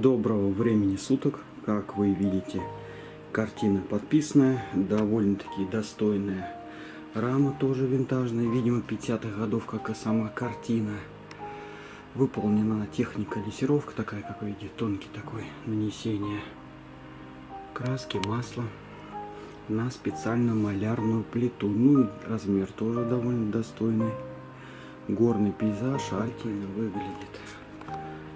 Доброго времени суток. Как вы видите, картина подписанная, довольно-таки достойная. Рама тоже винтажная, видимо 50-х годов, как и сама картина. Выполнена техника лессировка такая, как вы видите, тонкий такой нанесение краски, масла на специальную малярную плиту. Ну и размер тоже довольно достойный. Горный пейзаж, Альтина выглядит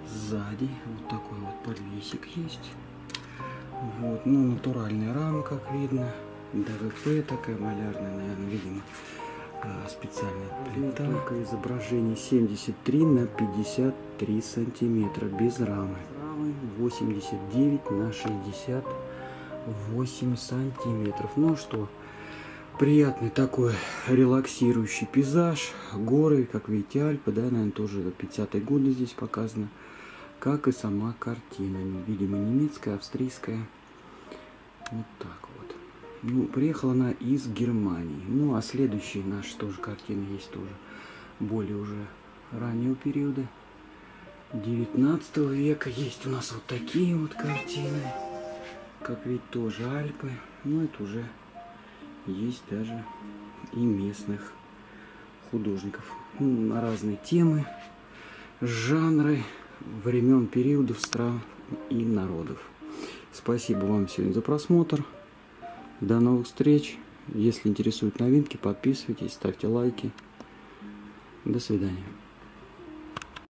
сзади вот такой вот подвесик есть. Вот, ну, натуральная рама, как видно. ДВП такая малярная, наверное, видимо, а, специальная плита. Только изображение 73 на 53 сантиметра без рамы. Рамы 89 на 68 сантиметров. Ну что, приятный такой релаксирующий пейзаж. Горы, как видите, Альпы, да, наверное, тоже 50-е годы здесь показано как и сама картина. Видимо, немецкая, австрийская. Вот так вот. Ну, приехала она из Германии. Ну, а следующие наши тоже картины есть тоже более уже раннего периода. 19 века есть у нас вот такие вот картины. Как ведь тоже Альпы. Ну, это уже есть даже и местных художников. Ну, на разные темы, жанры времен, периодов, стран и народов. Спасибо вам сегодня за просмотр. До новых встреч. Если интересуют новинки, подписывайтесь, ставьте лайки. До свидания.